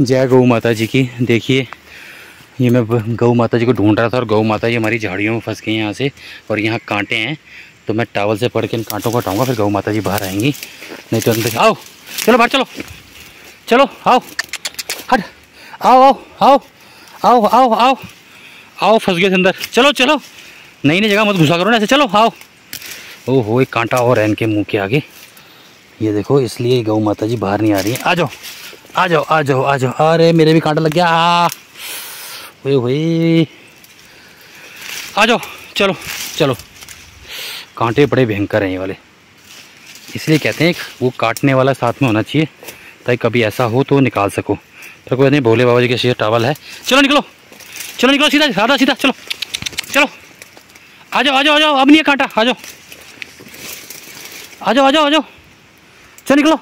जय गौ माता जी की। देखिए, ये मैं गौ माता जी को ढूंढ रहा था और गौ माता जी हमारी झाड़ियों में फंस गई हैं यहाँ से और यहाँ कांटे हैं। तो मैं टावल से पढ़ के इन कांटों को हटाऊँगा, फिर गौ माता जी बाहर आएँगी। नहीं तो अंदर आओ, चलो बाहर, चलो। चलो, आओ। हट। आओ आओ आओ। आओ आओ आओ। आओ, फंस गए अंदर। चलो चलो। नई नई जगह मत घुसा करो ना, ऐसे चलो, आओ। ओहो, एक कांटा और है इनके मुँह के आगे। ये देखो, इसलिए गौ माता जी बाहर नहीं आ रही है। आ जाओ। आ जाओ आ जाओ आ जाओ। अरे, मेरे भी कांटा लग गया। ओए आ जाओ, चलो चलो। कांटे बड़े भयंकर हैं ये वाले। इसलिए कहते हैं वो काटने वाला साथ में होना चाहिए, ताकि कभी ऐसा हो तो निकाल सको। तो कोई नहीं, भोले बाबा जी के शेर टावल है। चलो निकलो चलो निकलो, सीधा सादा सीधा, चलो चलो। आ जाओ आ जाओ आ जाओ, अब नहीं है कांटा, आ जाओ। आ जाओ आ जाओ आ जाओ। चलो निकलो।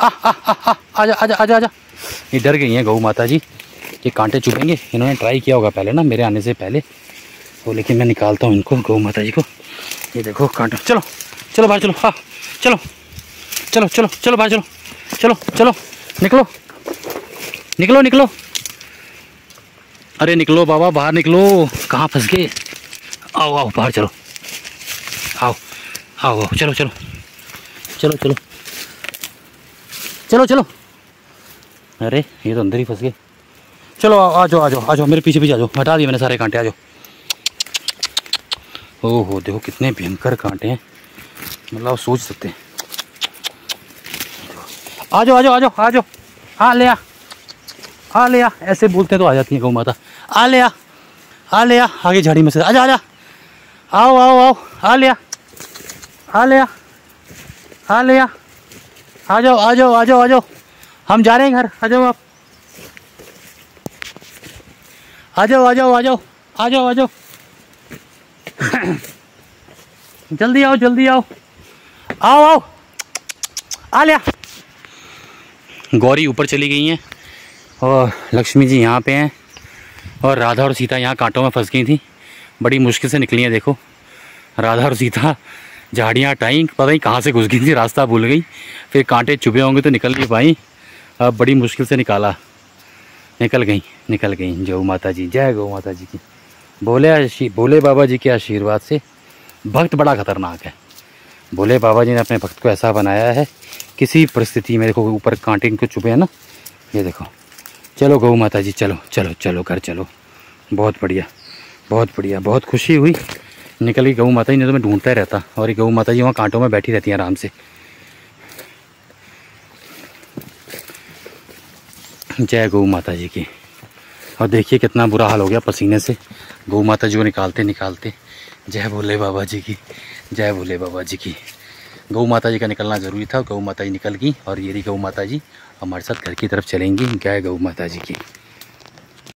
आजा आजा आजा आजा। ये डर गई हैं गौ माता जी ये कांटे चुभेंगे। इन्होंने ट्राई किया होगा पहले ना, मेरे आने से पहले। तो लेकिन मैं निकालता हूँ इनको गौ माता जी को। ये देखो कांटा। चलो चलो भाई, चलो। हाँ चलो। चलो चलो चलो भाई, चलो। चलो चलो। निकलो। निकलो निकलो। अरे निकलो बाबा, बाहर निकलो। कहाँ फंस गए? आओ आओ, बाहर चलो। आओ आओ आओ, चलो चलो। चलो चलो। चलो चलो। अरे, ये तो अंदर ही फंस गए। चलो, आ जाओ आ जाओ आ जाओ, मेरे पीछे पीछे आ जाओ। हटा दिए मैंने सारे कांटे, आ जाओ। ओहो, देखो कितने भयंकर कांटे हैं। मतलब सोच सकते हैं। आ जाओ आ जाओ आ जाओ आ जाओ। हाँ ले आ। आ ले आ। ऐसे बोलते तो आ जाती है गौ माता। आ ले आ। आ ले आ। आगे झाड़ी में से आ जा आ जा। आओ आओ आओ। आ ले आ। आ ले आ। आ ले आ। आ जाओ आ जाओ आ जाओ आ जाओ हम जा रहे हैं घर। आ जाओ आप। आ जाओ आ जाओ आ जाओ आ जाओ आ जाओ जल्दी आओ जल्दी आओ। आओ आओ। आ लिया। गौरी ऊपर चली गई हैं और लक्ष्मी जी यहाँ पे हैं और राधा और सीता यहाँ कांटों में फंस गई थी। बड़ी मुश्किल से निकली हैं, देखो। राधा और सीता झाड़ियाँ हटाई, पता नहीं कहाँ से घुस गई थी, रास्ता भूल गई। फिर कांटे चुभे होंगे तो निकल नहीं पाई। अब बड़ी मुश्किल से निकाला। निकल गई निकल गई। जय माता जी जय गौ माता जी की बोले बोले बाबा जी के आशीर्वाद से। भक्त बड़ा खतरनाक है। बोले बाबा जी ने अपने भक्त को ऐसा बनाया है, किसी परिस्थिति में देखो ऊपर कांटे को चुभे हैं ना। ये देखो। चलो गौ माता जी चलो चलो चलो, घर चलो। बहुत बढ़िया बहुत बढ़िया, बहुत खुशी हुई। निकल गई गऊ माता जी ने तो मैं ढूंढता रहता और ये गऊ माता जी वहाँ कांटों में बैठी रहती हैं आराम से। जय गौ माता जी की। और देखिए कितना बुरा हाल हो गया पसीने से। गौ माता जी को निकालते निकालते, जय भोले बाबा जी की, जय भोले बाबा जी की। गौ माता जी का निकलना ज़रूरी था गौ माता जी निकल गई और ये रही गौ माता जी, हमारे साथ घर की तरफ़ चलेंगी। जय गौ माता जी की।